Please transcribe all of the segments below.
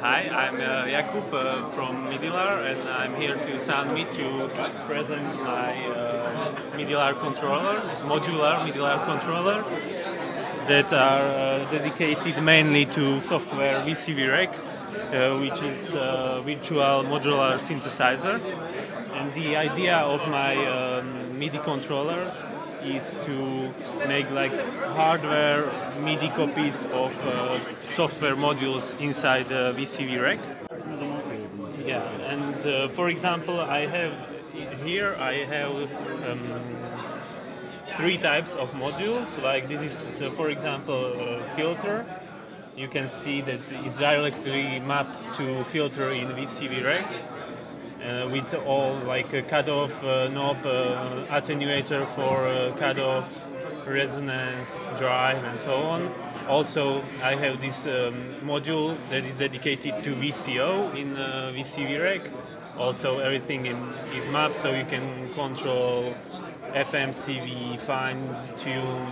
Hi, I'm uh, Jakub uh, from Midilar and I'm here to Soundmit to present my uh, Midilar controllers, modular Midilar controllers that are uh, dedicated mainly to software VCV Rack, uh, which is a virtual modular synthesizer. And the idea of my um, MIDI controllers is to make like hardware MIDI copies of uh, software modules inside the VCV Rack. Yeah, and uh, for example, I have here I have um, three types of modules. Like this is, uh, for example, a filter. You can see that it's directly mapped to filter in VCV Rack uh, with all like a cutoff uh, knob, uh, attenuator for uh, cutoff, resonance, drive, and so on. Also, I have this um, module that is dedicated to VCO in uh, VCV Rack. Also, everything in, is mapped so you can control FMCV, fine tune,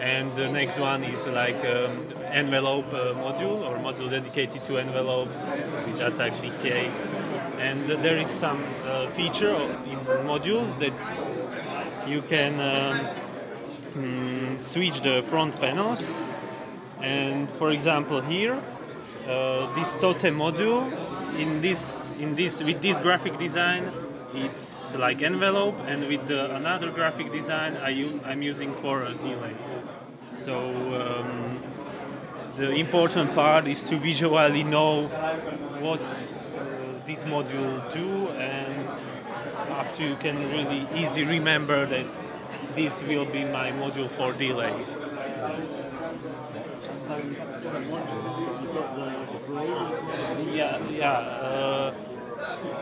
and the next one is like um, envelope uh, module or module dedicated to envelopes which are type and there is some uh, feature in modules that you can um, mm, switch the front panels. And for example here uh, this totem module in this in this with this graphic design it's like envelope and with the, another graphic design I am using for a delay. So um, the important part is to visually know what this module do and after you can really easy remember that this will be my module for delay. Yeah, yeah. Uh,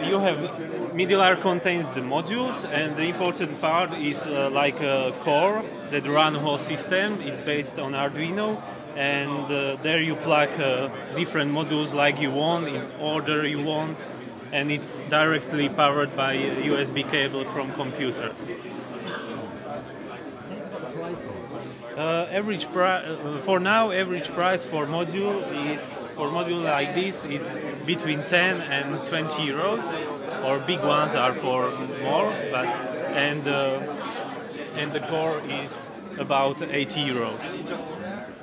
you have Midilar contains the modules, and the important part is uh, like a core that run whole system. It's based on Arduino, and uh, there you plug uh, different modules like you want in order you want and it's directly powered by USB cable from computer. Uh, average price uh, for now average price for module is for module like this is between 10 and 20 euros. Or big ones are for more but and uh, and the core is about 80 euros.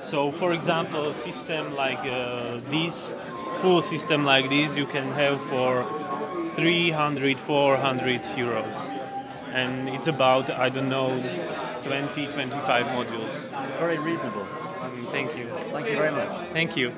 So for example a system like uh, this full system like this you can have for 300 400 euros. And it's about i don't know 20 25 modules. It's very reasonable. Um, thank you. Thank you very much. Thank you